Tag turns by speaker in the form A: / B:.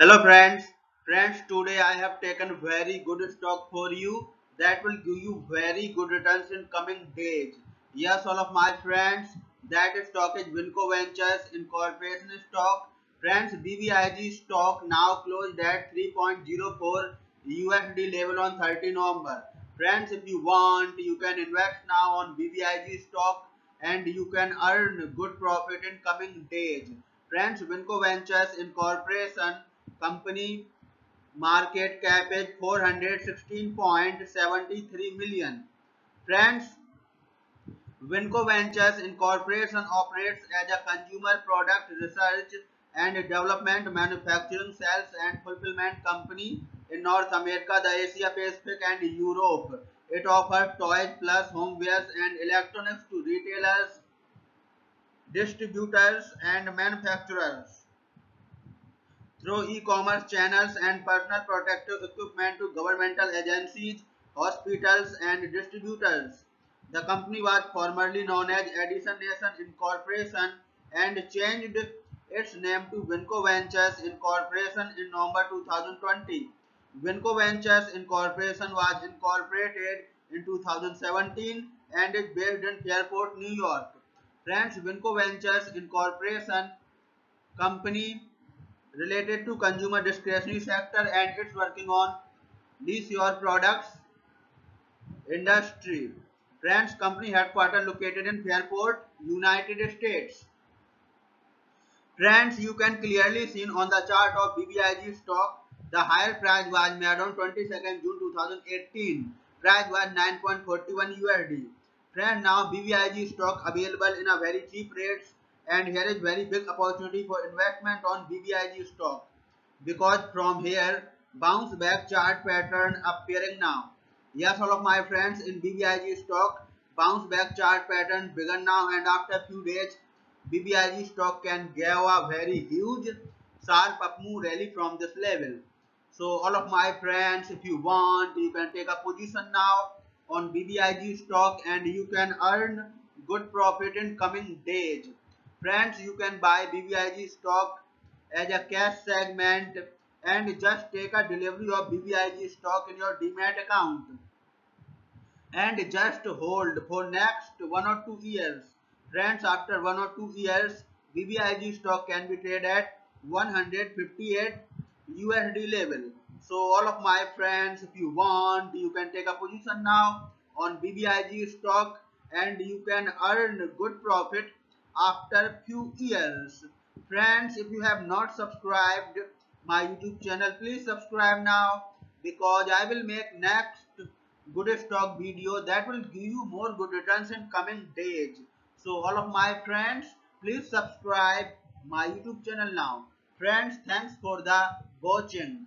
A: Hello friends. Friends, today I have taken very good stock for you that will give you very good returns in coming days. Yes, all of my friends, that stock is Vinco Ventures Incorporation stock. Friends, BBIG stock now closed at 3.04 USD level on 30 November. Friends, if you want, you can invest now on BBIG stock and you can earn good profit in coming days. Friends, Vinco Ventures Incorporation company market cap is 416.73 million. Friends, Vinco Ventures Incorporation operates as a consumer product research and development manufacturing sales and fulfillment company in North America, the Asia Pacific and Europe. It offers toys plus homewares and electronics to retailers, distributors and manufacturers through e-commerce channels and personal protective equipment to governmental agencies, hospitals and distributors. The company was formerly known as Edison Nation Incorporation and changed its name to Vinco Ventures Incorporation in November 2020. Vinco Ventures Incorporation was incorporated in 2017 and is based in Fairport, New York. Friends, Vinco Ventures Incorporation company related to consumer discretionary sector and it's working on these your products industry. Friends company headquarters located in Fairport, United States. Friends, you can clearly see on the chart of BBIG stock, the higher price was made on 22nd June 2018. Price was 9.41 USD. Friends, now BBIG stock available in a very cheap rates and here is very big opportunity for investment on BBIG stock because from here bounce back chart pattern appearing now. Yes, all of my friends in BBIG stock bounce back chart pattern begun now and after few days BBIG stock can give a very huge sharp up move rally from this level. So all of my friends if you want you can take a position now on BBIG stock and you can earn good profit in coming days. Friends, you can buy BBIG stock as a cash segment and just take a delivery of BBIG stock in your demat account and just hold for next one or two years. Friends, after one or two years, BBIG stock can be traded at 158 USD level. So all of my friends, if you want, you can take a position now on BBIG stock and you can earn good profit after few years. Friends, if you have not subscribed my YouTube channel, please subscribe now because I will make next good stock video that will give you more good returns in coming days. So all of my friends, please subscribe my YouTube channel now. Friends, thanks for the watching.